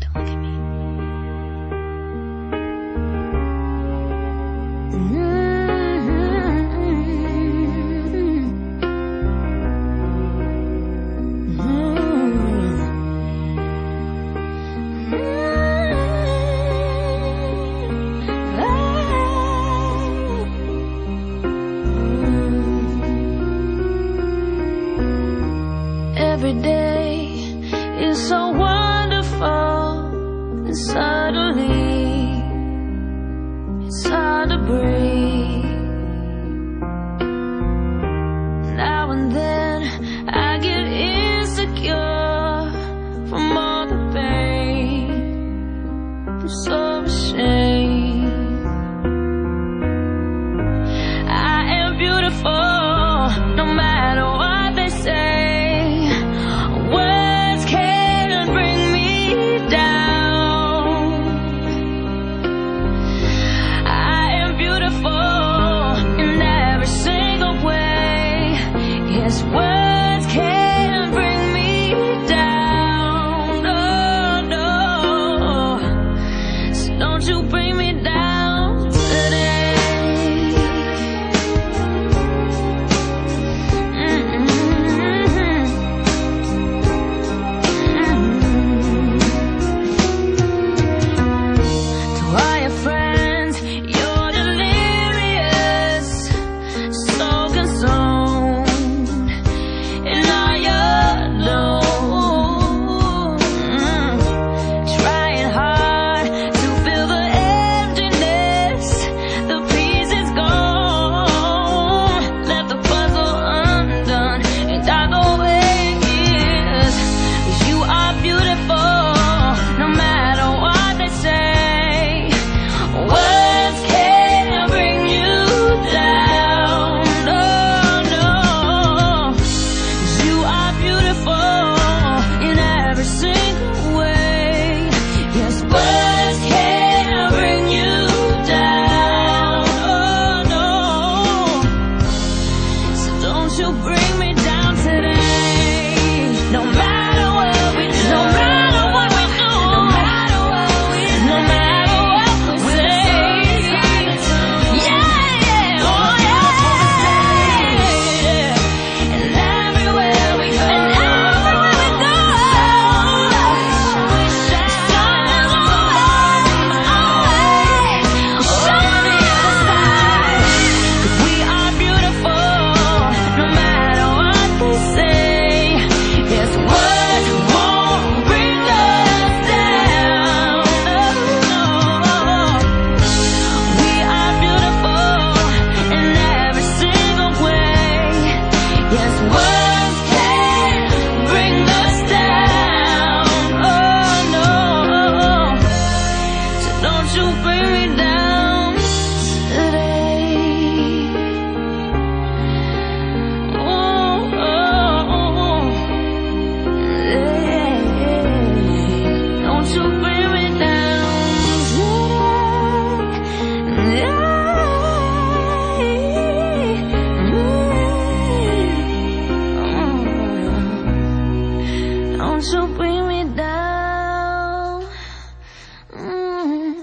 Don't look at me. Every day is so it's hard to breathe. Now and then I get insecure from all the pain. I'm so ashamed. I am beautiful, no matter what Yes, words can't bring me down. No, no. So don't you bring me you bring me down.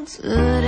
to